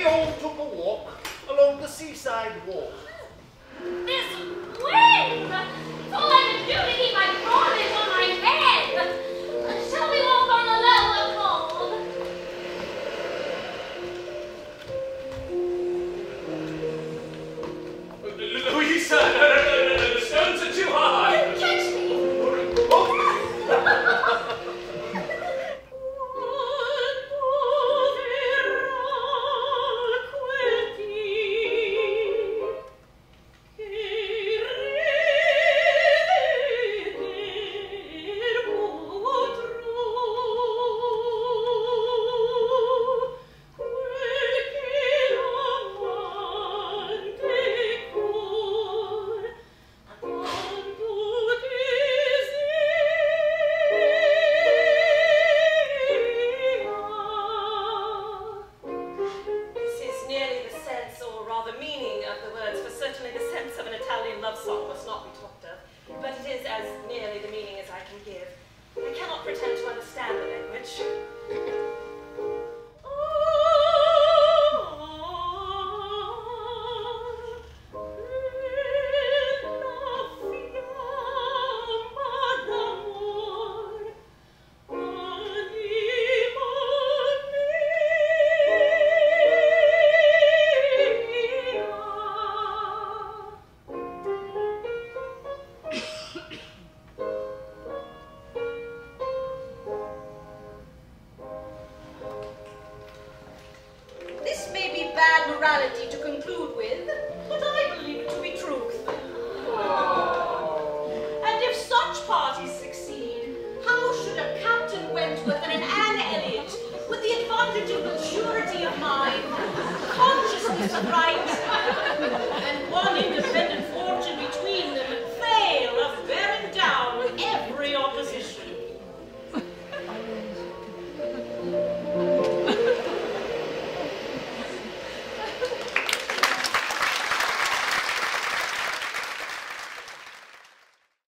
they all took a walk along the seaside walk. This wind! As nearly the meaning as I can give. I cannot pretend to understand the language. Bad morality to conclude with, but I believe it to be truth. And if such parties succeed, how should a Captain Wentworth and an Anne Elliot, with the advantage of maturity of mind, consciousness of right, and one independent